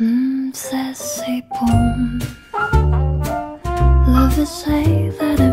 Mm, sassy boom. Lovers say that